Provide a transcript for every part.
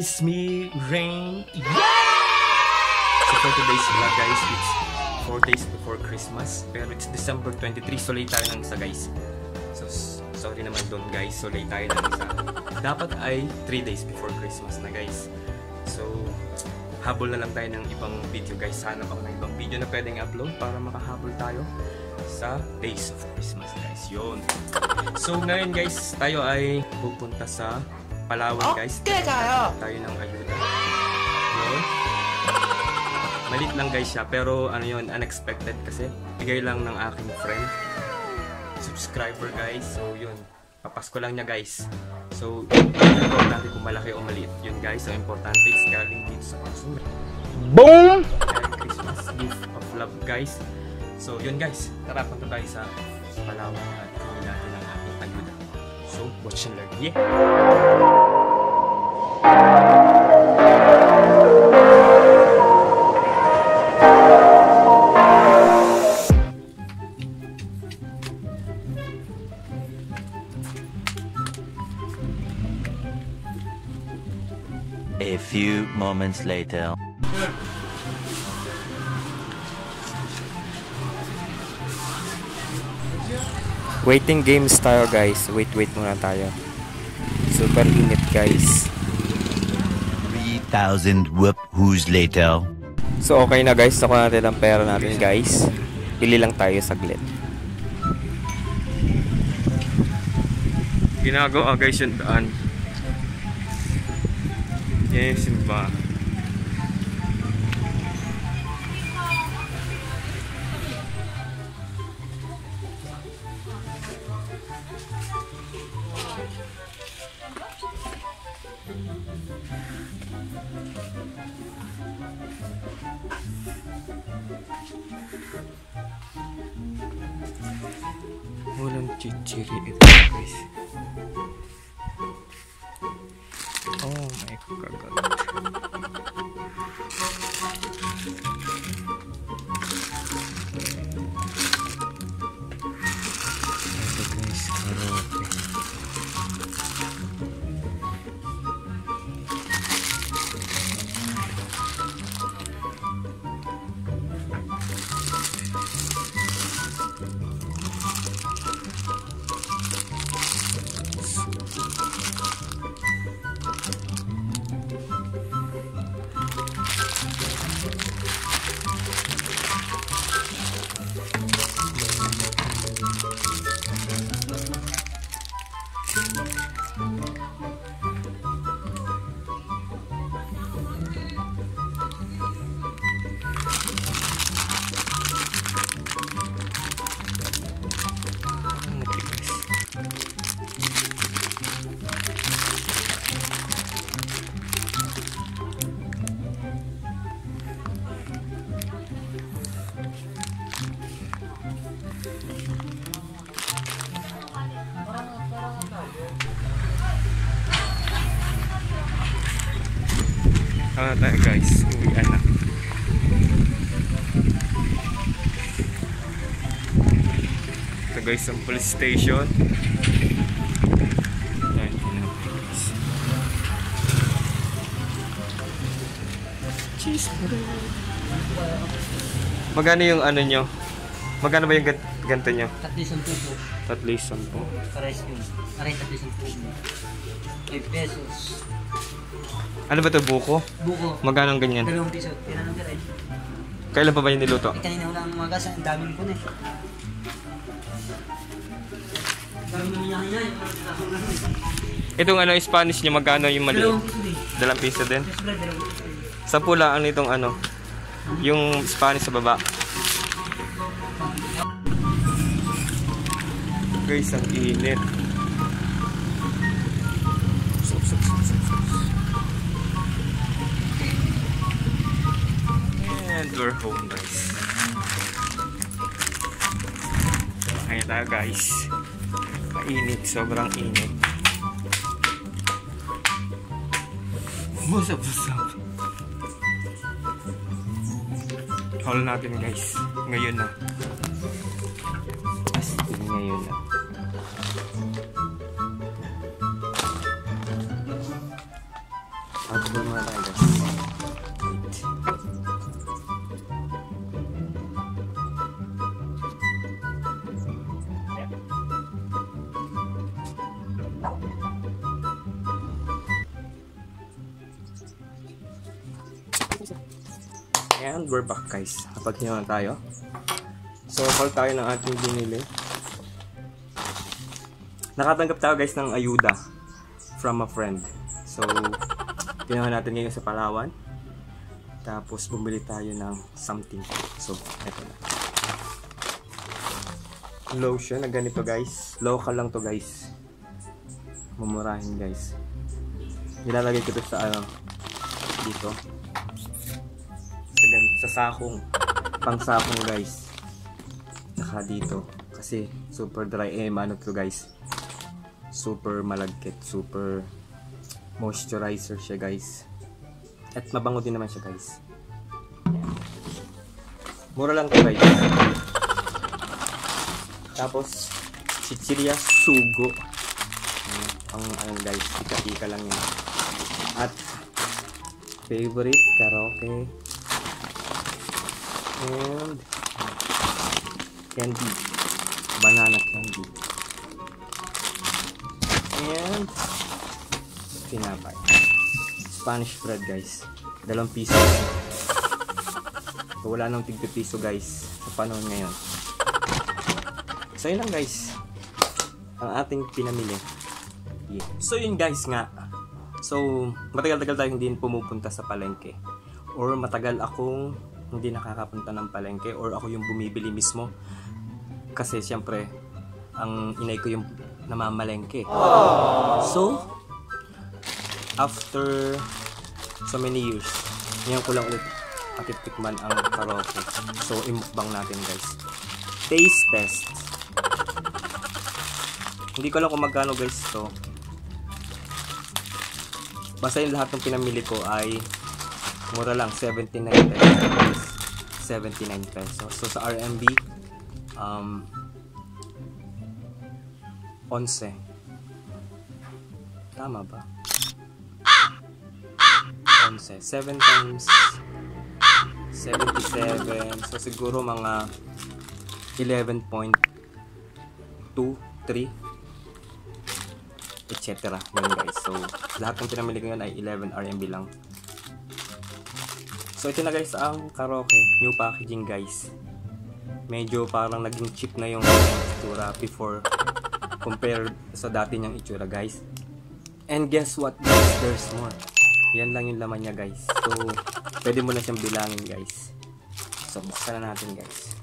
is me, Rain. So for today's vlog guys, it's 4 days before Christmas. Pero it's December 23, so late tayo ng isa guys. So sorry naman doon guys, so late tayo ng isa. Dapat ay 3 days before Christmas na guys. So habol na lang tayo ng ibang video guys. Sana ako ng ibang video na pwedeng upload para makahabol tayo sa days of Christmas guys. Yun. So ngayon guys, tayo ay pupunta sa Palawan guys. Okay tayo. Tayo ng ayuda. Yun. Malit lang guys siya, pero ano yun, unexpected kasi. Bigay lang ng aking friend. Subscriber guys. So yun, papasko lang niya guys. So, importante kung malaki o maliit. Yun guys, ang importante is galing dito sa puso. Boom! Christmas gift of love guys. So yun guys, tara punta tayo sa Palawan So, watch and learn. Yeah! A few moments later. Waiting games tayo guys. Wait, wait muna tayo. Super init guys. 3,000 whoop who's later. So okay na guys. Nakuha natin ang pera natin guys. Pili lang tayo saglit. Ginagawa guys yung daan. Yan yung simba. Walang chichiri ito guys. Oh my god. Ito guys ang police station. Magkano yung ano nyo? Magkano ba yung gan- ganito nyo? Tatlo isang tubo. Tatlo isang po. Pares yun. Pares tatlo isang tubo. 5 pesos. Ano ba ito buko? Buko. Magkano ang ganyan? Dalawang piso. Tira ng tira eh. Kailan pa ba yung niluto? Eh, kanina wala ang mga gas. Ang daming ko na eh. Dami naman niya kanina. Yung mga tao na. Itong ano Spanish nyo, magkano yung maliit? Dalawang piso eh. Dalang piso din? Sa pula, ano itong ano? Yung Spanish sa baba. Guys, ang init. We're home guys. Kaya tayo guys. Mainit, sobrang init. Busap-busap. Haul natin guys. Ngayon na. As ngayon na. And we're back guys. Napaghinga na tayo. So, call tayo ng ating binili. Nakatanggap tayo guys ng ayuda from a friend. So, pinuha natin ngayon sa Palawan. Tapos, bumili tayo ng something. So, eto na. Lotion na ganito guys. Local lang to guys. Mumurahin guys. Nilalagay ko to sa ano, dito. Sa, sakong. Pang sakong guys. Saka dito. Kasi super dry. Eh, ano to guys. Super malagkit. Super moisturizer siya guys. At mabango din naman siya guys. Mura lang to guys. Tapos, chichirya sugo. Ang ano guys, tika-tika lang yun. At favorite karaoke and candy. Banana candy. And tinapay. Spanish bread guys. Dalawang piso. So, wala nang tigpi piso guys sa panahon ngayon. So yun lang guys. Ang ating pinamili. Yeah. so yun guys nga. So matagal-tagal tayo hindi pumupunta sa palengke. Or matagal akong hindi nakakapunta ng palengke or ako yung bumibili mismo. Kasi siyempre ang inay ko yung namamalengke. So after so many years ngayon ko lang ulit atitikman ang karaoke so imukbang natin guys. Taste test. Hindi ko alam kung magkano guys to. Basta yung lahat ng pinamili ko ay mura lang 79 pesos 79 pesos so sa RMB um 11 tama ba 11 7 times 77 so siguro mga 11.2 3 etc. Yun guys. So, lahat ng pinamili ko yun ay 11 RMB lang. So, ito na guys ang karaoke. New packaging guys. Medyo parang naging cheap na yung itsura before compared sa dati niyang itsura guys. And guess what guys? There's more. Yan lang yung laman niya guys. So, pwede mo na siyang bilangin guys. So, buksan na natin guys.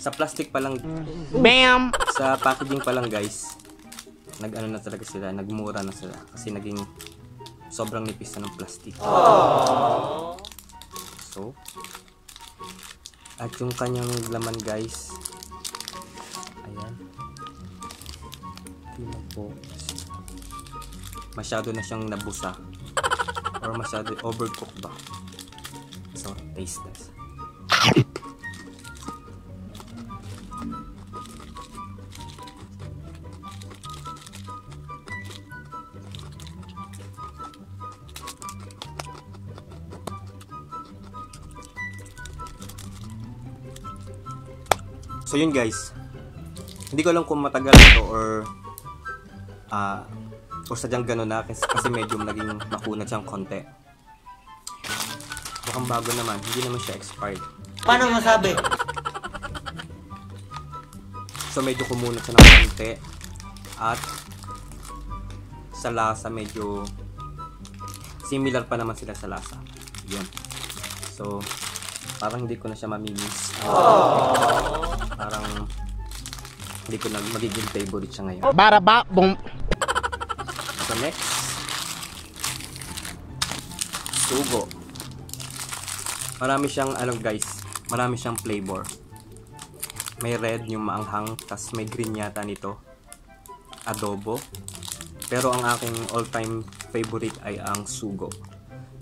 Sa plastic pa lang Bam! sa packaging pa lang guys nag ano na talaga sila nagmura na sila. Kasi naging sobrang nipis na ng plastic. So at yung kanyang laman guys. Ayan. Tingnan po. Masyado na siyang nabusa. Or masyado overcooked ba? So taste test So yun guys. Hindi ko alam kung matagal ito or ah o sadyang gano'n na kasi, kasi medyo naging makunat siyang konti. Mukhang bago naman, hindi naman siya expired. Paano masabi? So medyo kumunat siya ng konti at sa lasa medyo similar pa naman sila sa lasa. Yun. So parang hindi ko na siya mamimiss. Parang hindi ko na magiging favorite siya ngayon. Baraba, bum. So next, sugo. Marami siyang ano guys, marami siyang flavor. May red yung maanghang, tas may green yata nito. Adobo. Pero ang aking all-time favorite ay ang sugo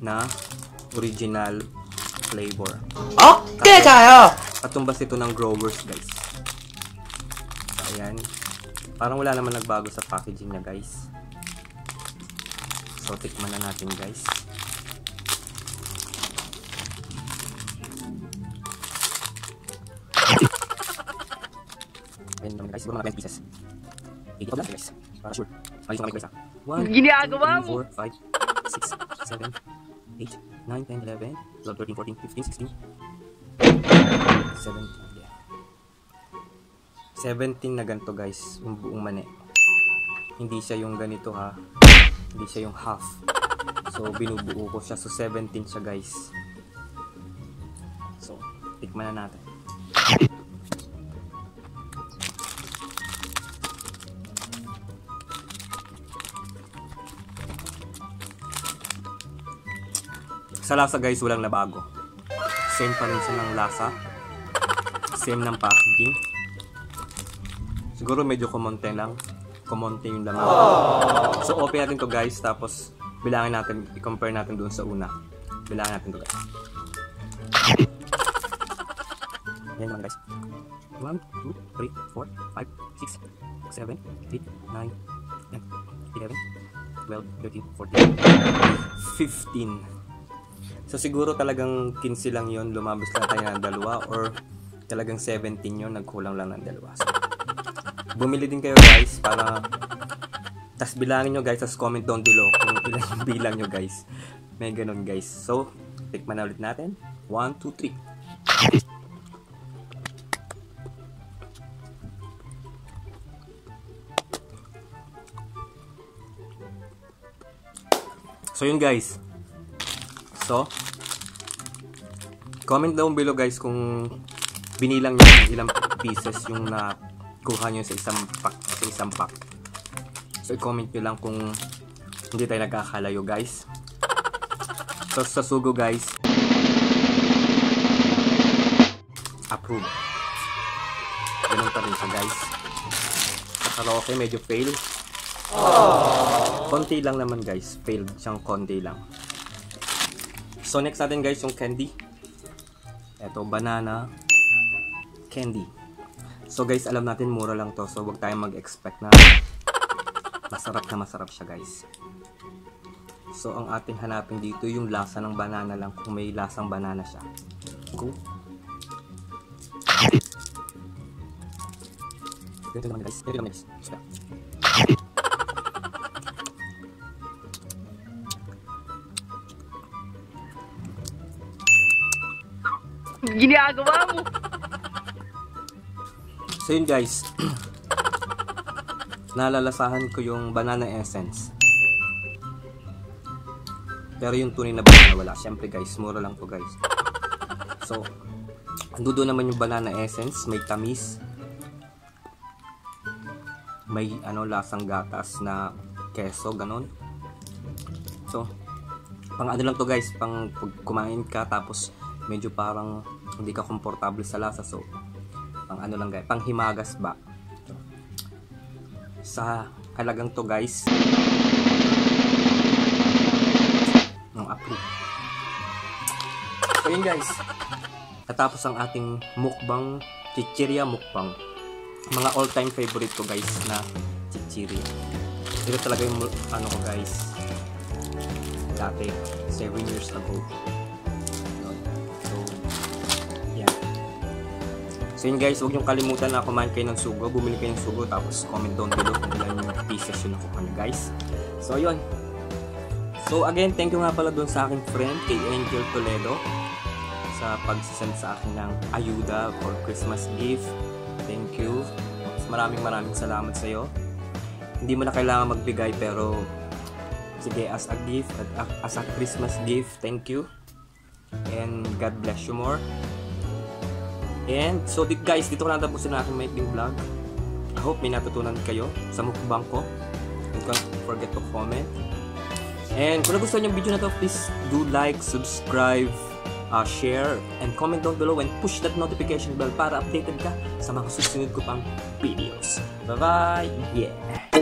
na original flavor. Okay kayo! Katumbas ito ng growers guys. Ayan. Parang wala naman nagbago sa packaging niya guys. So, tikman na natin guys. Ayun naman guys, siguro mga 20 pieces. 80 lang guys. Para sure. Alis na kami guys ha. 1, Ginagawa 2, 3, 4, 5, 6, 7, 8, 9, 10, 11, 12, 13, 14, 15, 16, 17, yeah. 17 na ganito guys, yung buong mani. Hindi siya yung ganito ha. Hindi siya yung half. So, binubuo ko siya. So, 17 siya guys. So, tikman na natin. Sa lasa guys, walang nabago. Same pa rin siya ng lasa. Same ng packaging. Siguro medyo kumonte lang. Kumonte yung laman. So, open natin to guys. Tapos, bilangin natin, i-compare natin doon sa una. Bilangin natin to guys. Yan naman guys. 1, 2, 3, 4, 5, 6, 7, 8, 9, 10, 11, 12, 13, 14, 15. So siguro talagang 15 lang yon lumabas lang tayo ng dalawa or talagang 17 yon nagkulang lang ng dalawa. So, bumili din kayo guys para tas bilangin nyo guys tas comment down below kung ilan yung bilang nyo guys. May ganun guys. So, tikman na ulit natin. 1, 2, 3. So yun guys. So, comment down below guys kung binilang kung ilang pieces yung nakuha nyo sa isang pack. Sa isang pack. So, i-comment nyo lang kung hindi tayo nagkakalayo guys. So, sa sugo guys, approve. Ganun pa rin siya guys. Sa karaoke, medyo fail. Konti lang naman guys. Failed siyang konti lang. So next natin guys yung candy. Ito banana candy. So guys alam natin mura lang to. So wag tayong mag-expect na masarap na masarap siya guys. So ang ating hanapin dito yung lasa ng banana lang kung may lasang banana siya. Go. Ito naman guys. Ito naman guys. Ginagawa mo. So yun guys. Nalalasahan ko yung banana essence. Pero yung tunay na banana wala. Siyempre guys, mura lang to guys. So, andudo naman yung banana essence. May tamis. May ano lasang gatas na keso, ganon. So, pang ano lang to guys, pang kumain ka tapos medyo parang hindi ka komportable sa lasa. So, pang ano lang guys, pang himagas ba. Sa halagang to guys, ng approve. So yun guys, natapos ang ating mukbang, chichirya mukbang. Mga all-time favorite ko guys na chichirya. Ito talaga yung ano ko guys, dati, 7 years ago. So yun guys, huwag niyong kalimutan na kumain kayo ng sugo. Bumili kayo ng sugo tapos comment down below kung ilan yung pieces yun nakuha niyo guys. So yun. So again, thank you nga pala doon sa aking friend kay Angel Toledo sa pagsisend sa akin ng ayuda for Christmas gift. Thank you. Maraming maraming salamat sa iyo. Hindi mo na kailangan magbigay pero sige as a gift as a Christmas gift, thank you. And God bless you more. And so di- guys, dito ko na tapusin ang aking maikling vlog. I hope may natutunan kayo sa mukbang ko. Don't forget to comment. And kung nagustuhan yung video na to, please do like, subscribe, uh, share, and comment down below and push that notification bell para updated ka sa mga susunod ko pang videos. Bye-bye! Yeah!